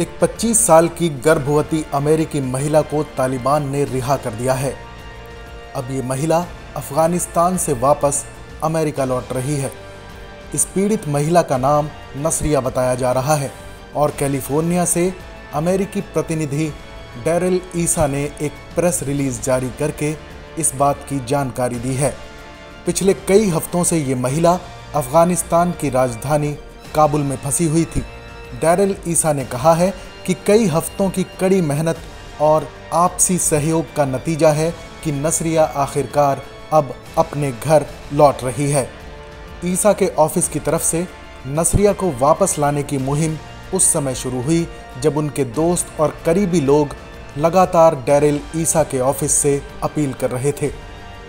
एक 25 साल की गर्भवती अमेरिकी महिला को तालिबान ने रिहा कर दिया है। अब ये महिला अफ़गानिस्तान से वापस अमेरिका लौट रही है। इस पीड़ित महिला का नाम नसरिया बताया जा रहा है और कैलिफ़ोर्निया से अमेरिकी प्रतिनिधि डेरिल ईसा ने एक प्रेस रिलीज़ जारी करके इस बात की जानकारी दी है। पिछले कई हफ्तों से ये महिला अफ़गानिस्तान की राजधानी काबुल में फंसी हुई थी। डेरिल ईसा ने कहा है कि कई हफ्तों की कड़ी मेहनत और आपसी सहयोग का नतीजा है कि नसरिया आखिरकार अब अपने घर लौट रही है। ईसा के ऑफ़िस की तरफ़ से नसरिया को वापस लाने की मुहिम उस समय शुरू हुई, जब उनके दोस्त और करीबी लोग लगातार डेरिल ईसा के ऑफ़िस से अपील कर रहे थे।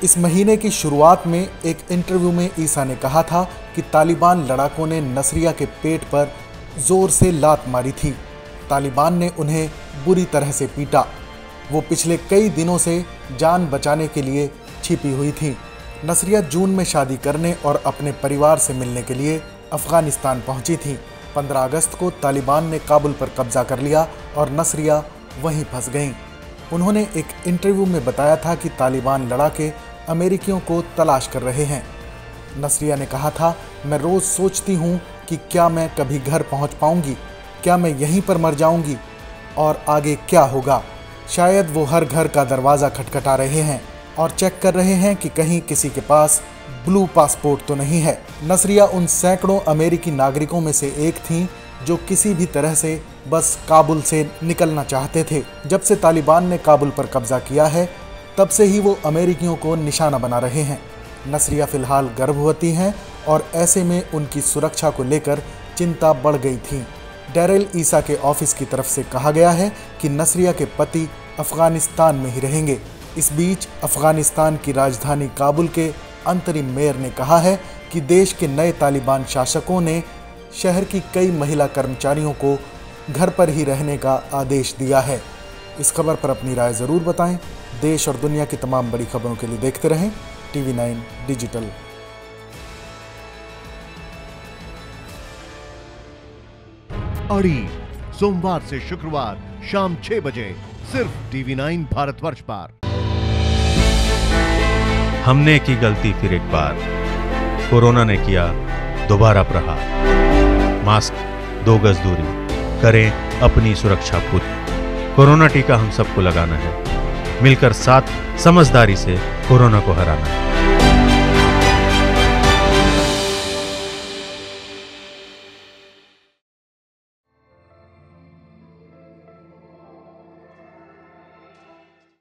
इस महीने की शुरुआत में एक इंटरव्यू में ईसा ने कहा था कि तालिबान लड़ाकों ने नसरिया के पेट पर ज़ोर से लात मारी थी। तालिबान ने उन्हें बुरी तरह से पीटा। वो पिछले कई दिनों से जान बचाने के लिए छिपी हुई थी। नसरिया जून में शादी करने और अपने परिवार से मिलने के लिए अफ़गानिस्तान पहुँची थी। 15 अगस्त को तालिबान ने काबुल पर कब्जा कर लिया और नसरिया वहीं फंस गईं। उन्होंने एक इंटरव्यू में बताया था कि तालिबान लड़ाके अमेरिकियों को तलाश कर रहे हैं। नसरिया ने कहा था, मैं रोज़ सोचती हूँ कि क्या मैं कभी घर पहुँच पाऊँगी? क्या मैं यहीं पर मर जाऊँगी? और आगे क्या होगा? शायद वो हर घर का दरवाज़ा खटखटा रहे हैं और चेक कर रहे हैं कि कहीं किसी के पास ब्लू पासपोर्ट तो नहीं है। नसरिया उन सैकड़ों अमेरिकी नागरिकों में से एक थीं जो किसी भी तरह से बस काबुल से निकलना चाहते थे। जब से तालिबान ने काबुल पर कब्जा किया है, तब से ही वो अमेरिकियों को निशाना बना रहे हैं। नसरिया फ़िलहाल गर्भवती हैं और ऐसे में उनकी सुरक्षा को लेकर चिंता बढ़ गई थी। डेरेल ईसा के ऑफ़िस की तरफ़ से कहा गया है कि नसरिया के पति अफ़गानिस्तान में ही रहेंगे। इस बीच अफ़गानिस्तान की राजधानी काबुल के अंतरिम मेयर ने कहा है कि देश के नए तालिबान शासकों ने शहर की कई महिला कर्मचारियों को घर पर ही रहने का आदेश दिया है। इस खबर पर अपनी राय ज़रूर बताएँ। देश और दुनिया की तमाम बड़ी खबरों के लिए देखते रहें। TV nine digital. अड़ी। सोमवार से शुक्रवार शाम छह बजे, सिर्फ़ टीवी नाइन भारतवर्ष पर। हमने की गलती फिर एक बार। कोरोना ने किया, दोबारा प्रहार। मास्क, दो गज दूरी। करें अपनी सुरक्षा खुद। कोरोना टीका हम सबको लगाना है। मिलकर साथ समझदारी से कोरोना को हराना है।